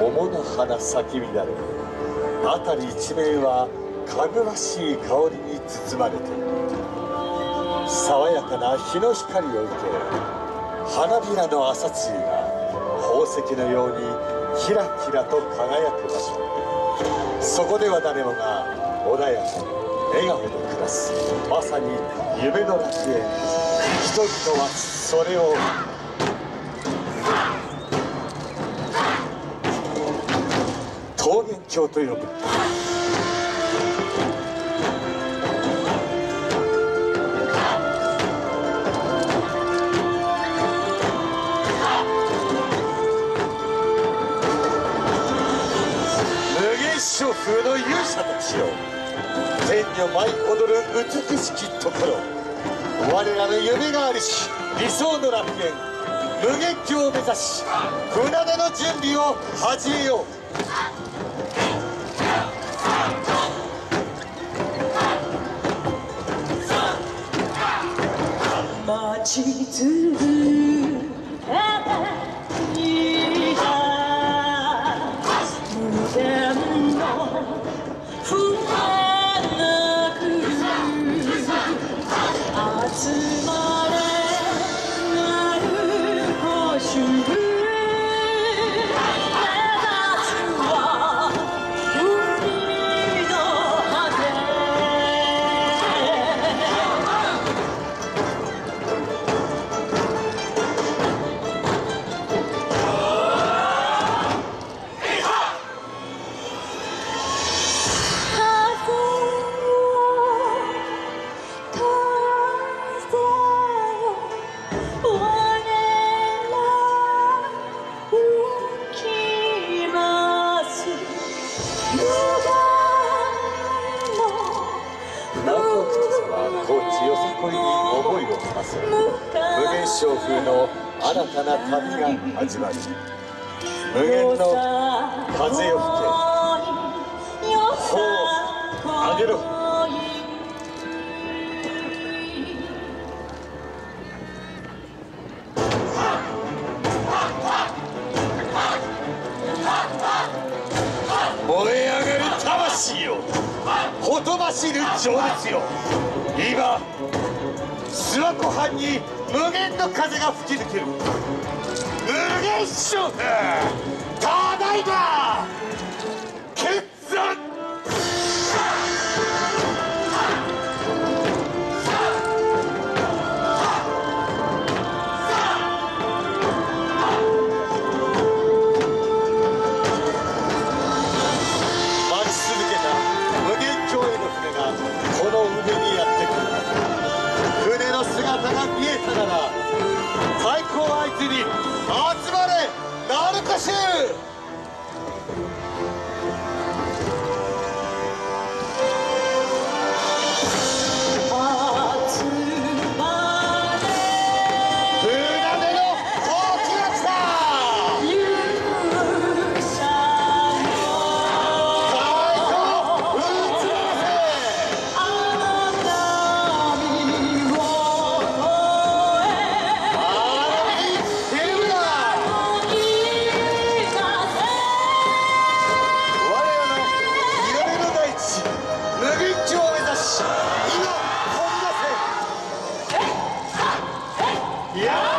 桃の花咲き乱れ辺り一面はかぐわしい香りに包まれている。爽やかな日の光を受け花びらの朝露が宝石のようにキラキラと輝く場所。そこでは誰もが穏やかに笑顔で暮らす。まさに夢の楽園。人々はそれを桃源郷と呼ぶ無限小風の勇者たちよ。天女舞い踊る美しきところ。我らの夢があるし理想の楽園無限郷を目指し船の準備を始めよう。待ち続け。ていた無限の南北とは高知よさこいに思いを馳せ無限小風の新たな旅が始まる無限の風よ吹け頬を上げろ燃え上がる魂よほとばしる情熱よ。今諏訪湖畔に無限の風が吹き抜ける。無限勝負！ただいま四 Yeah!